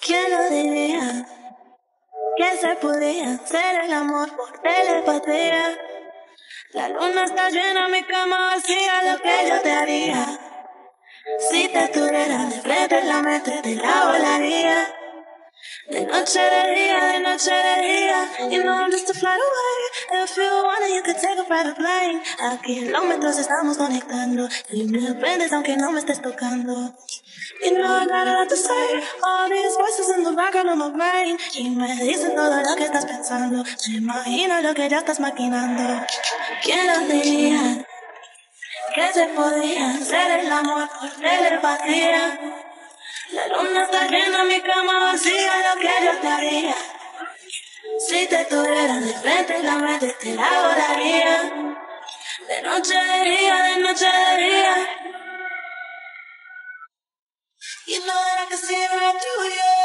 ¿Quién lo diría? Que se podía hacer el amor por telepatía. La luna está llena, mi cama vacía, lo que yo te haría. Si te tuviera de frente en la mente, te la volaría. De noche de día, de noche de día. You know I'm just a flight away. If you want you could take a private plane. Aquí en los metros estamos conectando. Y me aprendes aunque no me estés tocando. You know I got a lot to say. All these voices in the background of my brain. Y me dicen todo lo que estás pensando. Me imagino lo que ya estás maquinando. ¿Quién lo diría? Que se podía hacer el amor por telepatía. La luna está llena, mi cama vacía, lo que yo te haría. Si te de frente, la. De noche de día, de noche de día. You know that I can see right through you.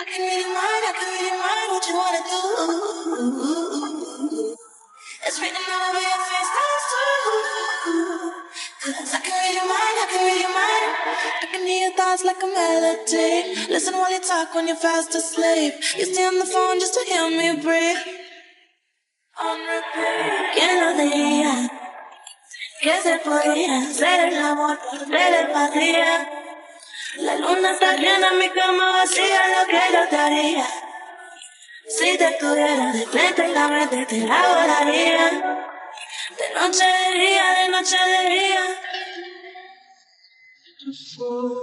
I can read your mind, I can read your mind, what you wanna do. It's written all over your face, that's true. Cause I can Hear your thoughts like a melody. Listen while you talk when you're fast asleep. You stay on the phone just to hear me breathe. On repeat. ¿Quién lo diría? Que se podía hacer el amor por telepatía. La luna está llena, mi cama vacía, lo que yo te haría. Si te tuviera de frente en la mente, te la volaría. De noche de día, de noche de día. To